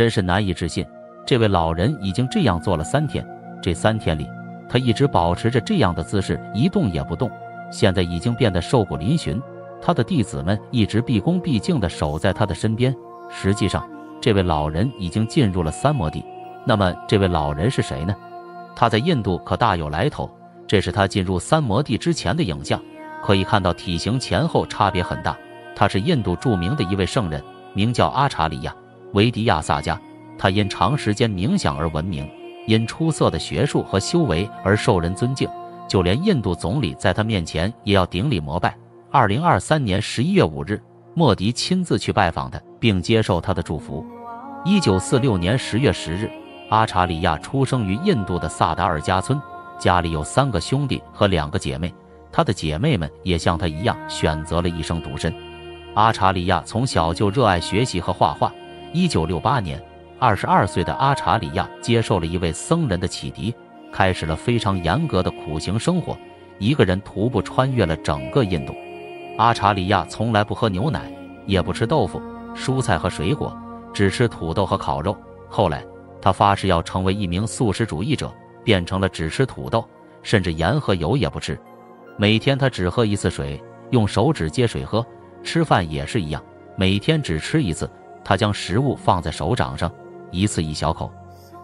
真是难以置信，这位老人已经这样做了三天。这三天里，他一直保持着这样的姿势，一动也不动。现在已经变得瘦骨嶙峋。他的弟子们一直毕恭毕敬地守在他的身边。实际上，这位老人已经进入了三摩地。那么，这位老人是谁呢？他在印度可大有来头。这是他进入三摩地之前的影像，可以看到体型前后差别很大。他是印度著名的一位圣人，名叫阿查里亚·维迪亚萨迦。他因长时间冥想而闻名，因出色的学术和修为而受人尊敬。就连印度总理在他面前也要顶礼膜拜。二零二三年十一月五日，莫迪亲自去拜访他，并接受他的祝福。一九四六年十月十日，阿查里亚出生于印度的萨达尔加村，家里有三个兄弟和两个姐妹。他的姐妹们也像他一样选择了一生独身。阿查里亚从小就热爱学习和画画。一九六八年，二十二岁的阿查里亚接受了一位僧人的启迪。开始了非常严格的苦行生活，一个人徒步穿越了整个印度。阿查里亚从来不喝牛奶，也不吃豆腐、蔬菜和水果，只吃土豆和烤肉。后来，他发誓要成为一名素食主义者，变成了只吃土豆，甚至盐和油也不吃。每天他只喝一次水，用手指接水喝。吃饭也是一样，每天只吃一次。他将食物放在手掌上，一次一小口。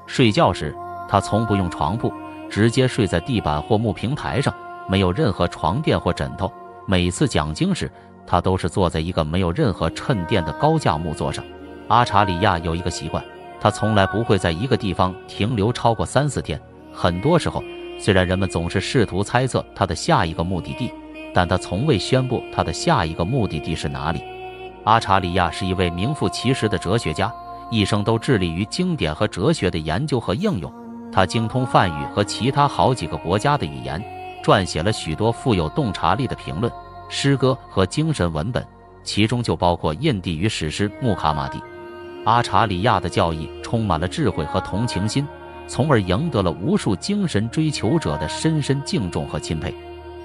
睡觉时。他从不用床铺，直接睡在地板或木平台上，没有任何床垫或枕头。每次讲经时，他都是坐在一个没有任何衬垫的高架木座上。阿查里亚有一个习惯，他从来不会在一个地方停留超过三四天。很多时候，虽然人们总是试图猜测他的下一个目的地，但他从未宣布他的下一个目的地是哪里。阿查里亚是一位名副其实的哲学家，一生都致力于经典和哲学的研究和应用。他精通梵语和其他好几个国家的语言，撰写了许多富有洞察力的评论、诗歌和精神文本，其中就包括印地语史诗《穆卡马蒂》。阿查里亚的教义充满了智慧和同情心，从而赢得了无数精神追求者的深深敬重和钦佩。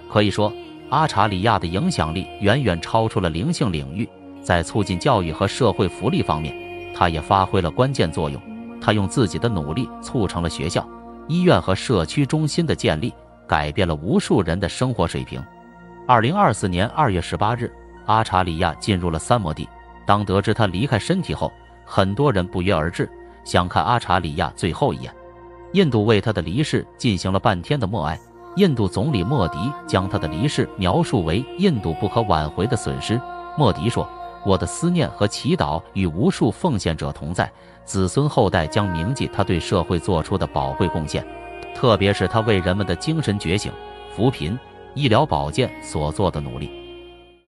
可以说，阿查里亚的影响力远远超出了灵性领域，在促进教育和社会福利方面，他也发挥了关键作用。他用自己的努力促成了学校、医院和社区中心的建立，改变了无数人的生活水平。二零二四年二月十八日，阿查里亚进入了三摩地。当得知他离开身体后，很多人不约而至，想看阿查里亚最后一眼。印度为他的离世进行了半天的默哀。印度总理莫迪将他的离世描述为印度不可挽回的损失。莫迪说。我的思念和祈祷与无数奉献者同在，子孙后代将铭记他对社会做出的宝贵贡献，特别是他为人们的精神觉醒、扶贫、医疗保健所做的努力。